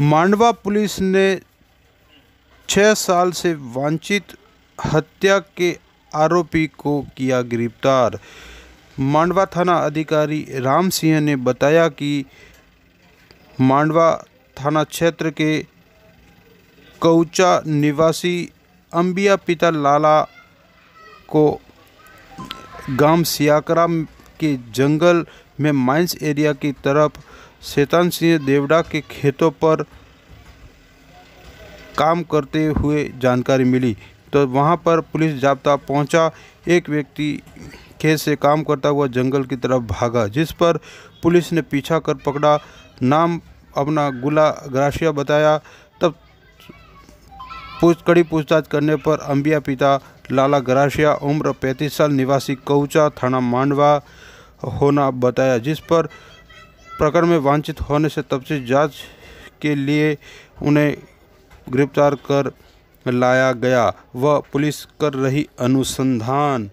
Mandwa police ने छः साल से वांछित हत्या के आरोपी को किया गिरफ़्तार। मांडवा थाना अधिकारी राम सिंह ने बताया कि मांडवा थाना क्षेत्र के कौचा निवासी अंबिया पिता लाला को गाँव सियाकरा के जंगल में माइंस एरिया की तरफ़ शैतान सिंह देवड़ा के खेतों पर काम करते हुए जानकारी मिली। तो वहाँ पर पुलिस जाब्ता पहुँचा। एक व्यक्ति खेत से काम करता हुआ जंगल की तरफ़ भागा, जिस पर पुलिस ने पीछा कर पकड़ा। नाम अपना गुला ग्राशिया बताया। तब पूछ, कड़ी पूछताछ करने पर अंबिया पिता लाला ग्राशिया उम्र 35 साल, निवासी कौचा थाना मांडवा होना बताया, जिस पर प्रकरण में वांछित होने से तब से जाँच के लिए उन्हें गिरफ़्तार कर लाया गया। व पुलिस कर रही अनुसंधान